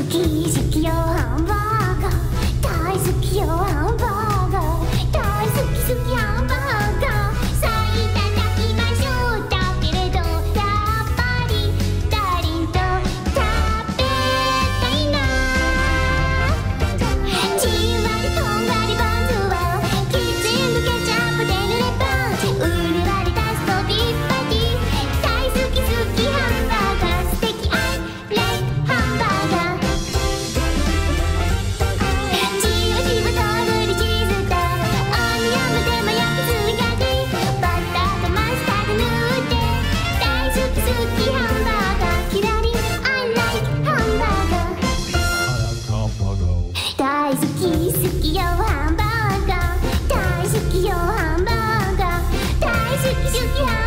ウき意識 Thank you.